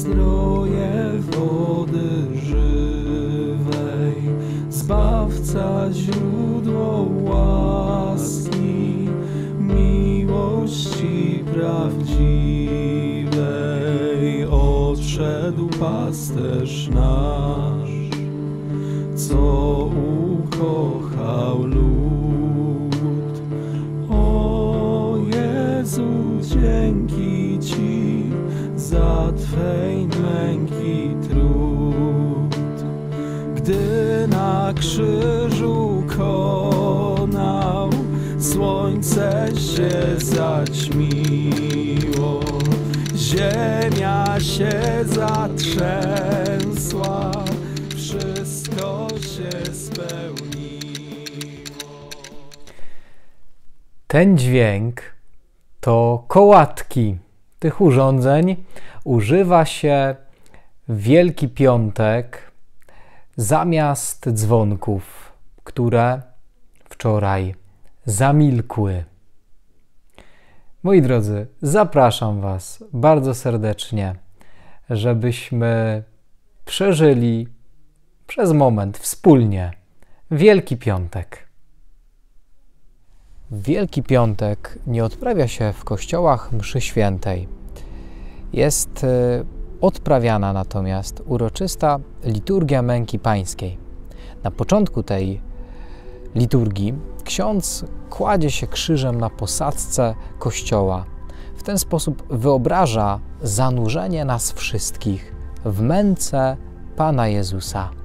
zdroje wody żywej, Zbawca źródło łaski, miłości prawdziwej. Odszedł pasterz nasz, co ukochał ziemia się zatrzęsła, wszystko się spełniło. Ten dźwięk to kołatki. Tych urządzeń używa się w Wielki Piątek zamiast dzwonków, które wczoraj zamilkły. Moi drodzy, zapraszam Was bardzo serdecznie, żebyśmy przeżyli przez moment wspólnie Wielki Piątek. Wielki Piątek nie odprawia się w kościołach mszy świętej. Jest y, odprawiana natomiast uroczysta liturgia męki pańskiej. Na początku tej liturgii ksiądz kładzie się krzyżem na posadzce kościoła. W ten sposób wyobraża zanurzenie nas wszystkich w męce Pana Jezusa.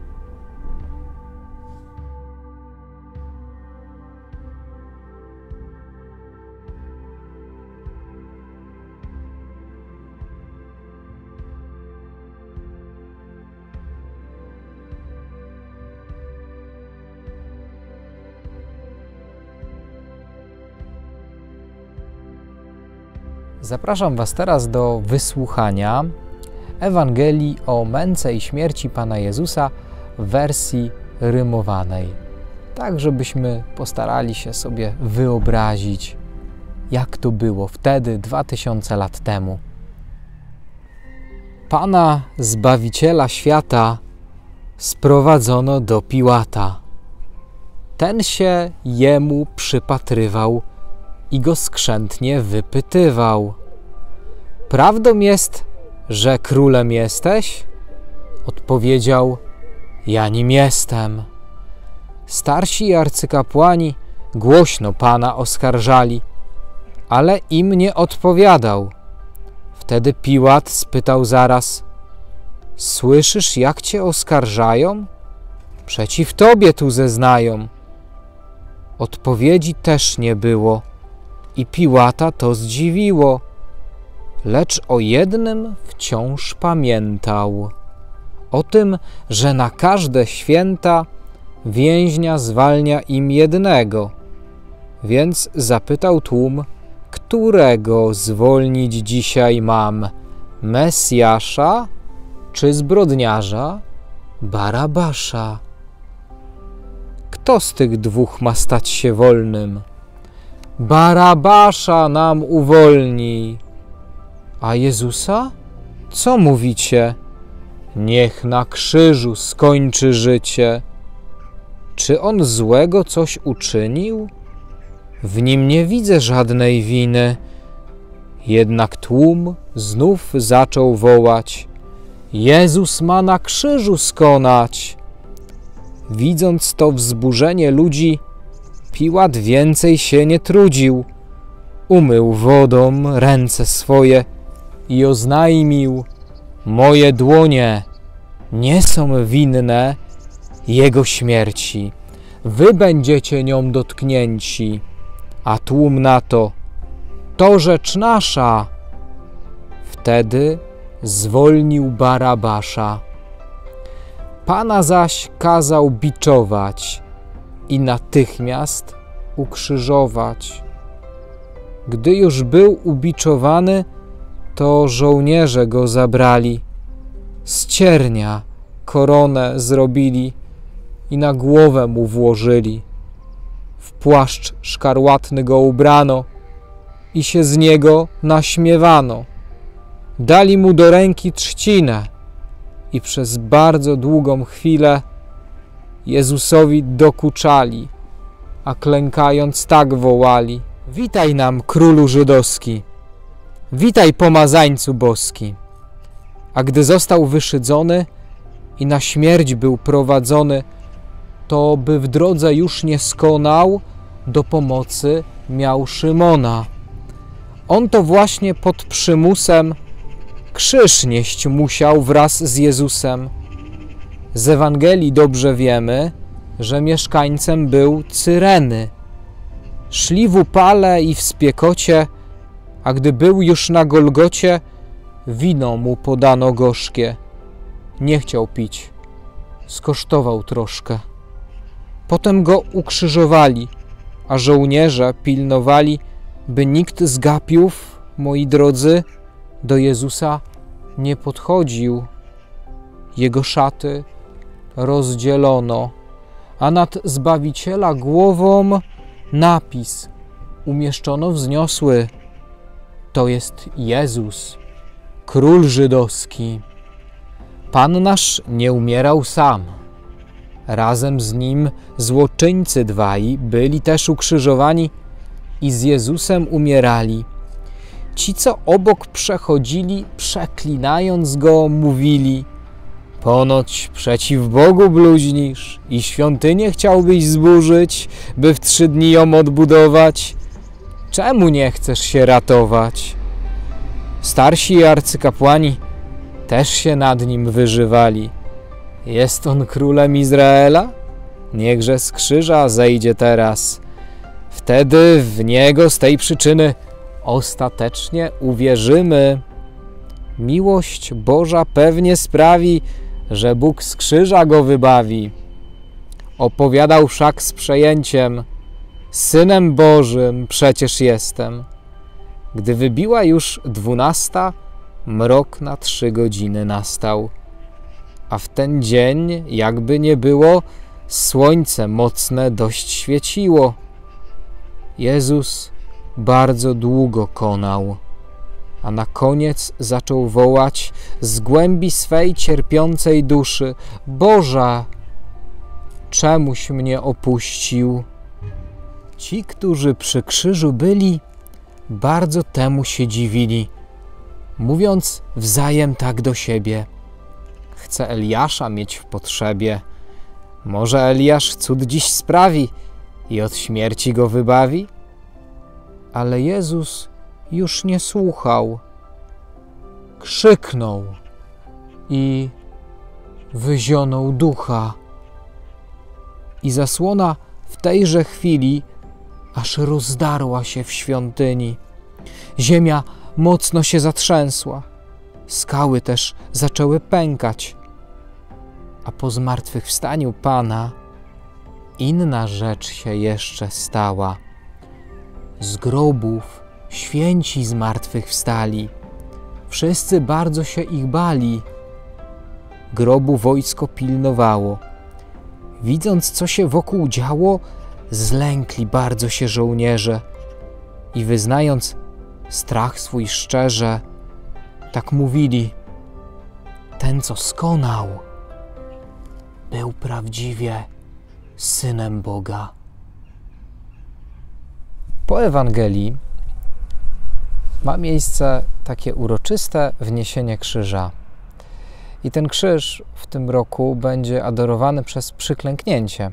Zapraszam Was teraz do wysłuchania Ewangelii o męce i śmierci Pana Jezusa w wersji rymowanej. Tak, żebyśmy postarali się sobie wyobrazić, jak to było wtedy, dwa tysiące lat temu. Pana Zbawiciela świata sprowadzono do Piłata. Ten się jemu przypatrywał i go skrzętnie wypytywał. Prawdą jest, że królem jesteś? Odpowiedział: Ja nim jestem. Starsi arcykapłani głośno pana oskarżali, ale im nie odpowiadał. Wtedy Piłat spytał zaraz: Słyszysz, jak cię oskarżają? Przeciw tobie tu zeznają. Odpowiedzi też nie było i Piłata to zdziwiło, lecz o jednym wciąż pamiętał o tym, że na każde święta więźnia zwalnia im jednego. Więc zapytał tłum, którego zwolnić dzisiaj mam: Mesjasza czy zbrodniarza Barabasza? Kto z tych dwóch ma stać się wolnym? Barabasza nam uwolni. A Jezusa? Co mówicie? Niech na krzyżu skończy życie. Czy on złego coś uczynił? W nim nie widzę żadnej winy. Jednak tłum znów zaczął wołać: Jezus ma na krzyżu skonać. Widząc to wzburzenie ludzi, Piłat więcej się nie trudził. Umył wodą ręce swoje i oznajmił: Moje dłonie nie są winne jego śmierci. Wy będziecie nią dotknięci. A tłum na to: To rzecz nasza. Wtedy zwolnił Barabasza. Pana zaś kazał biczować i natychmiast ukrzyżować. Gdy już był ubiczowany, to żołnierze go zabrali. Z ciernia koronę zrobili i na głowę mu włożyli. W płaszcz szkarłatny go ubrano i się z niego naśmiewano. Dali mu do ręki trzcinę i przez bardzo długą chwilę Jezusowi dokuczali, a klękając tak wołali: Witaj nam, królu żydowski, witaj pomazańcu boski. A gdy został wyszydzony i na śmierć był prowadzony, to by w drodze już nie skonał, do pomocy miał Szymona. On to właśnie pod przymusem krzyż nieść musiał wraz z Jezusem. Z Ewangelii dobrze wiemy, że mieszkańcem był Cyreny. Szli w upale i w spiekocie, a gdy był już na Golgocie, wino mu podano gorzkie. Nie chciał pić, skosztował troszkę. Potem go ukrzyżowali, a żołnierze pilnowali, by nikt z gapiów, moi drodzy, do Jezusa nie podchodził. Jego szaty rozdzielono, a nad Zbawiciela głową napis umieszczono wzniosły. To jest Jezus, król żydowski. Pan nasz nie umierał sam. Razem z nim złoczyńcy dwaj byli też ukrzyżowani i z Jezusem umierali. Ci, co obok przechodzili, przeklinając go, mówili: Ponoć przeciw Bogu bluźnisz i świątynię chciałbyś zburzyć, by w trzy dni ją odbudować. Czemu nie chcesz się ratować? Starsi arcykapłani też się nad nim wyżywali. Jest on królem Izraela? Niechże z krzyża zejdzie teraz. Wtedy w niego z tej przyczyny ostatecznie uwierzymy. Miłość Boża pewnie sprawi, że Bóg z krzyża go wybawi. Opowiadał wszak z przejęciem: Synem Bożym przecież jestem. Gdy wybiła już dwunasta, mrok na trzy godziny nastał. A w ten dzień, jakby nie było, słońce mocne dość świeciło. Jezus bardzo długo konał, a na koniec zaczął wołać z głębi swej cierpiącej duszy: Boża, czemuś mnie opuścił? Ci, którzy przy krzyżu byli, bardzo temu się dziwili, mówiąc wzajem tak do siebie: Chce Eliasza mieć w potrzebie. Może Eliasz cud dziś sprawi i od śmierci go wybawi? Ale Jezus już nie słuchał. Krzyknął i wyzionął ducha. I zasłona w tejże chwili aż rozdarła się w świątyni. Ziemia mocno się zatrzęsła. Skały też zaczęły pękać. A po zmartwychwstaniu Pana inna rzecz się jeszcze stała. Z grobów święci zmartwychwstali. Wszyscy bardzo się ich bali. Grobu wojsko pilnowało. Widząc, co się wokół działo, zlękli bardzo się żołnierze i wyznając strach swój szczerze, tak mówili: Ten, co skonał, był prawdziwie synem Boga. Po Ewangelii ma miejsce takie uroczyste wniesienie krzyża. I ten krzyż w tym roku będzie adorowany przez przyklęknięcie.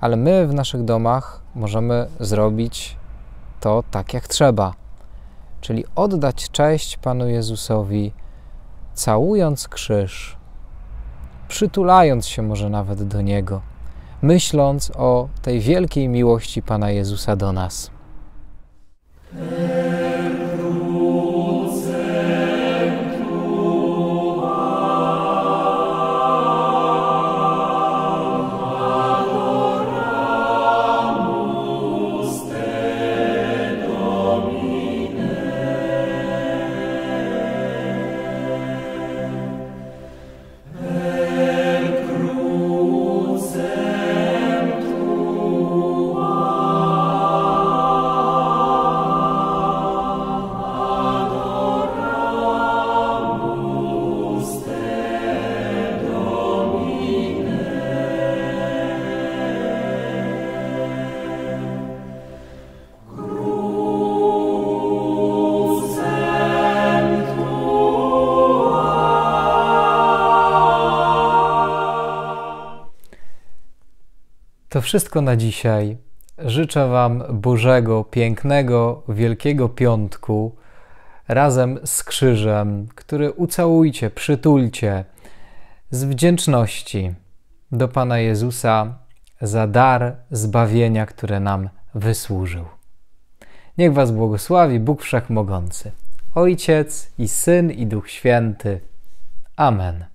Ale my w naszych domach możemy zrobić to tak jak trzeba. Czyli oddać cześć Panu Jezusowi, całując krzyż, przytulając się może nawet do Niego myśląc o tej wielkiej miłości Pana Jezusa do nas. To wszystko na dzisiaj. Życzę Wam Bożego, pięknego, wielkiego piątku razem z krzyżem, który ucałujcie, przytulcie z wdzięczności do Pana Jezusa za dar zbawienia, które nam wysłużył. Niech Was błogosławi Bóg Wszechmogący, Ojciec i Syn i Duch Święty. Amen.